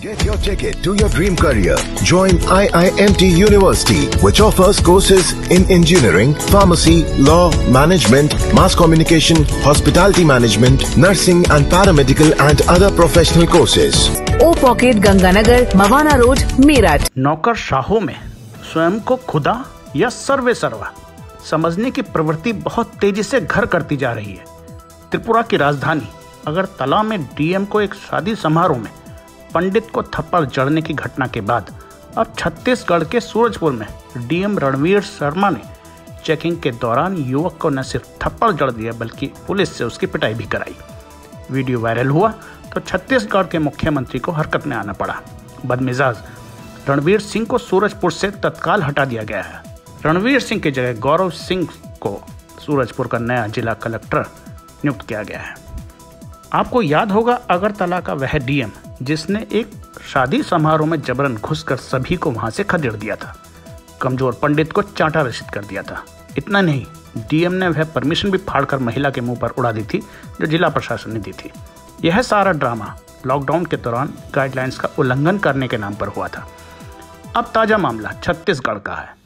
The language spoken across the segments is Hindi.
Get your ticket to your dream career. Join IIMT University, which offers courses in engineering, pharmacy, law, management, mass communication, hospitality management, nursing and paramedical and other professional courses. O pocket Ganganagar Mawana road Meerut नौकर शाहों में स्वयं को खुदा या सर्वे सर्वा समझने की प्रवृत्ति बहुत तेज़ी से घर करती जा रही है त्रिपुरा की राजधानी अगरतला में डीएम को एक शादी समारोह में पंडित को थप्पड़ जड़ने की घटना के बाद अब छत्तीसगढ़ के सूरजपुर में डीएम रणवीर शर्मा ने चेकिंग के दौरान युवक को न सिर्फ़ थप्पड़ जड़ दिया, बल्कि पुलिस से उसकी पिटाई भी कराई। वीडियो वायरल हुआ तो छत्तीसगढ़ के मुख्यमंत्री को हरकत में आना पड़ा। बदमिजाज, रणवीर सिंह को सूरजपुर से तत्काल हटा दिया गया है। रणवीर सिंह की जगह गौरव सिंह को सूरजपुर का नया जिला कलेक्टर नियुक्त किया गया है। आपको याद होगा अगरतला का वह डीएम जिसने एक शादी समारोह में जबरन घुसकर सभी को वहाँ से खदेड़ दिया था। कमज़ोर पंडित को चांटा रसीद कर दिया था। इतना नहीं, डीएम ने वह परमिशन भी फाड़कर महिला के मुँह पर उड़ा दी थी जो जिला प्रशासन ने दी थी। यह सारा ड्रामा लॉकडाउन के दौरान गाइडलाइंस का उल्लंघन करने के नाम पर हुआ था। अब ताज़ा मामला छत्तीसगढ़ का है।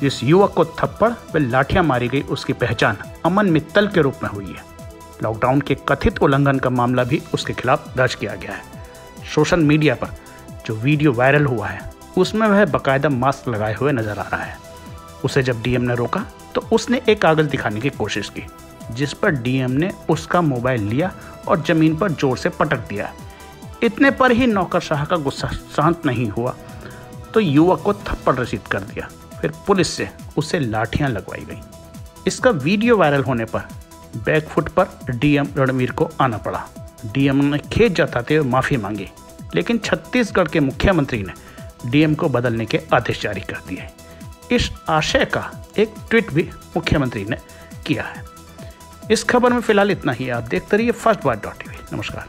जिस युवक को थप्पड़ व लाठियाँ मारी गई उसकी पहचान अमन मित्तल के रूप में हुई है। लॉकडाउन के कथित उल्लंघन का मामला भी उसके खिलाफ दर्ज किया गया है। सोशल मीडिया पर जो वीडियो वायरल हुआ है, उसमें वह बाकायदा मास्क लगाए हुए नज़र आ रहा है। उसे जब डीएम ने रोका तो उसने एक कागज़ दिखाने की कोशिश की, जिस पर डीएम ने उसका मोबाइल लिया और ज़मीन पर ज़ोर से पटक दिया। इतने पर ही नौकरशाह का गुस्सा शांत नहीं हुआ तो युवक को थप्पड़ रसीद कर दिया। फिर पुलिस से उसे लाठियाँ लगवाई गई। इसका वीडियो वायरल होने पर बैकफुट पर डीएम रणवीर को आना पड़ा। डीएम ने खेत जताते हुए माफ़ी मांगी, लेकिन छत्तीसगढ़ के मुख्यमंत्री ने डीएम को बदलने के आदेश जारी कर दिए इस आशय का एक ट्वीट भी मुख्यमंत्री ने किया है। इस खबर में फ़िलहाल इतना ही, आप देखते रहिए फ़र्स्ट बार डॉट टीवी नमस्कार।